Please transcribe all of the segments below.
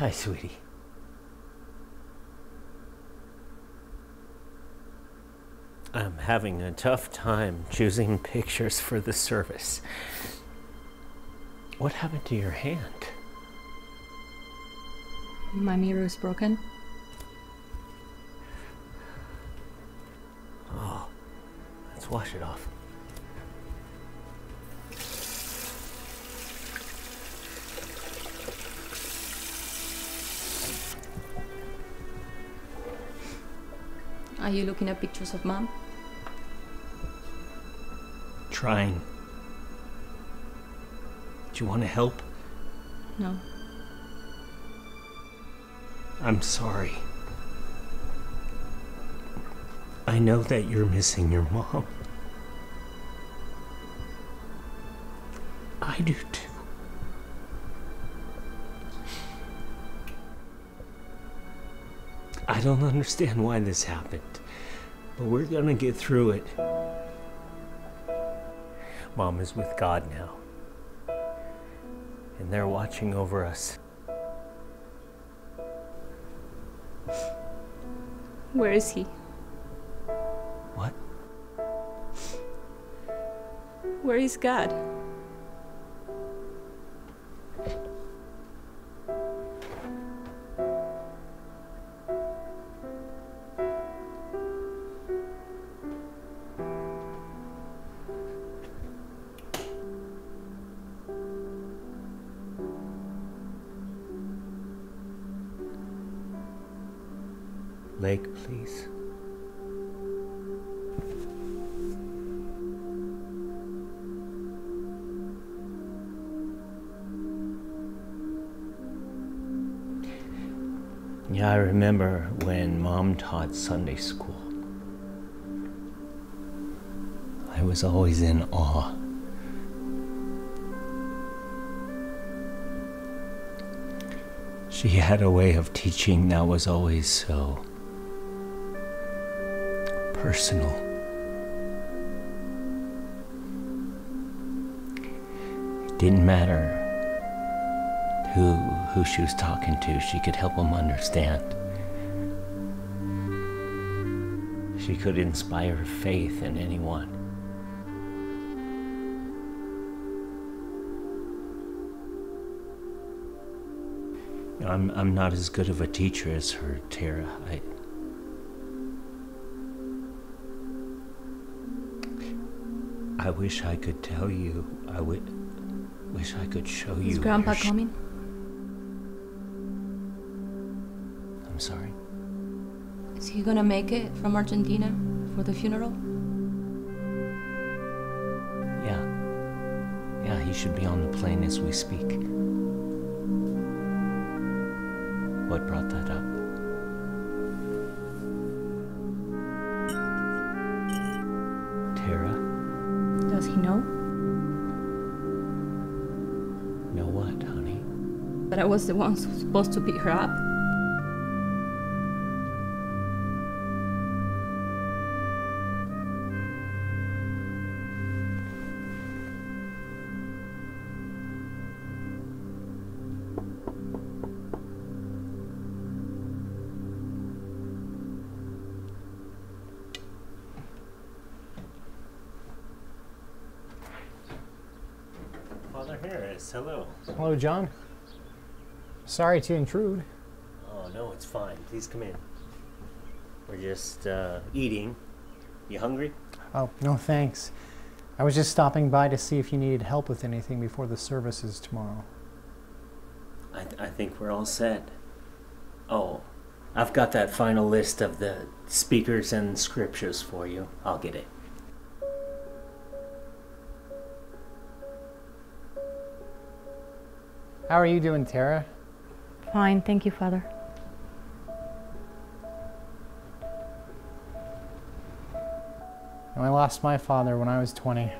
Hi, sweetie. I'm having a tough time choosing pictures for the service. What happened to your hand? My mirror is broken. Oh, let's wash it off. Are you looking at pictures of mom? Trying. Do you want to help? No. I'm sorry. I know that you're missing your mom. I do too. I don't understand why this happened, but we're gonna get through it. Mom is with God now, and they're watching over us. Where is he? What? Where is God? Lake, please. Yeah, I remember when mom taught Sunday school. I was always in awe. She had a way of teaching that was always so personal. It didn't matter who who she was talking to, she could help them understand. She could inspire faith in anyone. I'm I'm not as good of a teacher as her, Tara. I I wish I could tell you. I would wish I could show you. Is Grandpa coming? I'm sorry. Is he gonna make it from Argentina for the funeral? Yeah. Yeah, he should be on the plane as we speak. What brought that up? He know? Know what, honey? That I was the one supposed to pick her up? Harris, hello. Hello, John. Sorry to intrude. Oh, no, it's fine. Please come in. We're just uh, eating. You hungry? Oh, no thanks. I was just stopping by to see if you needed help with anything before the services tomorrow. I, th- I think we're all set. Oh, I've got that final list of the speakers and scriptures for you. I'll get it. How are you doing, Tara? Fine, thank you, Father. I lost my father when I was 20.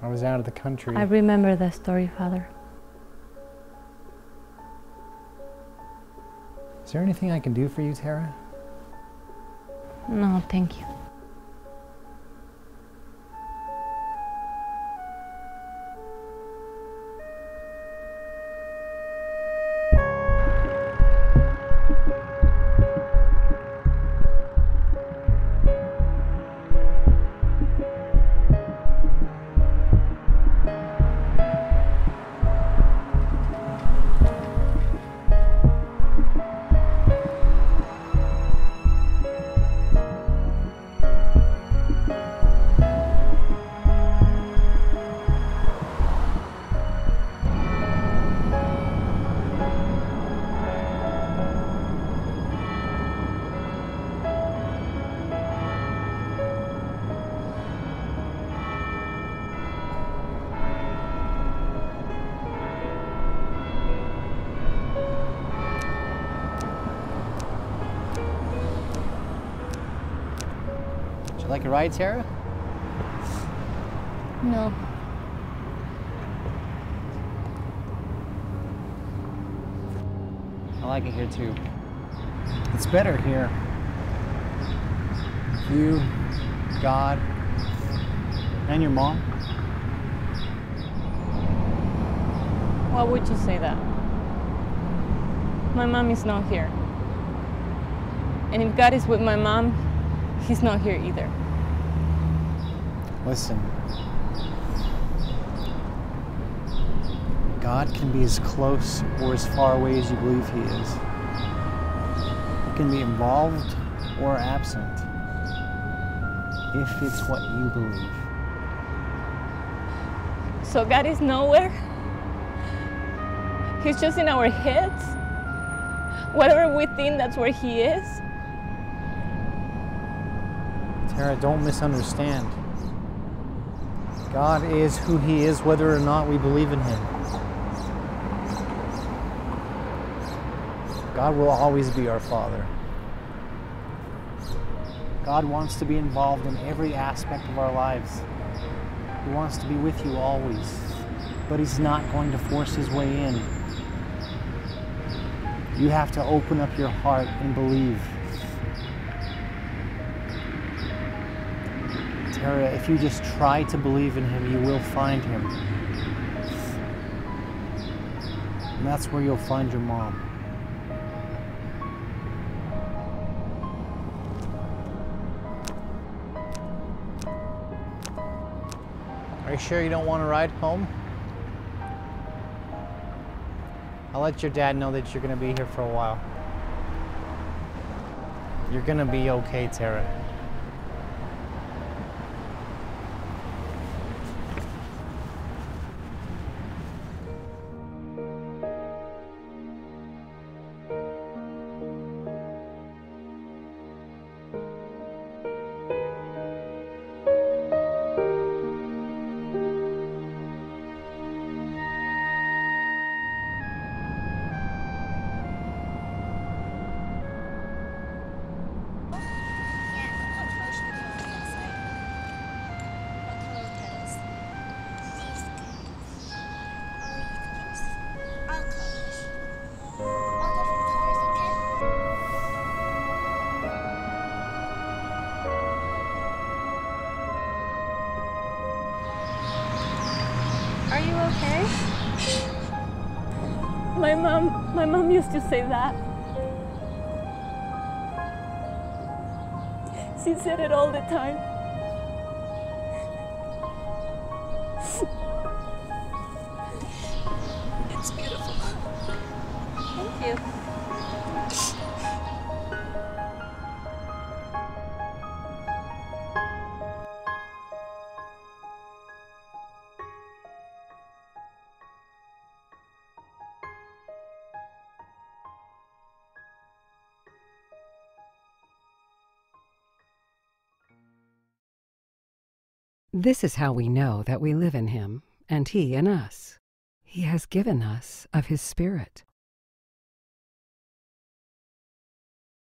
I was out of the country. I remember that story, Father. Is there anything I can do for you, Tara? No, thank you. Like a ride, Tara? No. I like it here too. It's better here. You, God, and your mom. Why would you say that? My mom is not here. And if God is with my mom, he's not here either. Listen. God can be as close or as far away as you believe He is. He can be involved or absent if it's what you believe. So God is nowhere? He's just in our heads? Whatever we think, that's where he is? Tara, don't misunderstand. God is who He is, whether or not we believe in Him. God will always be our Father. God wants to be involved in every aspect of our lives. He wants to be with you always, but He's not going to force His way in. You have to open up your heart and believe. Tara, if you just try to believe in Him, you will find Him. And that's where you'll find your mom. Are you sure you don't want to ride home? I'll let your dad know that you're going to be here for a while. You're going to be okay, Tara. My mom, my mom used to say that. She said it all the time. This is how we know that we live in Him, and He in us. He has given us of His Spirit.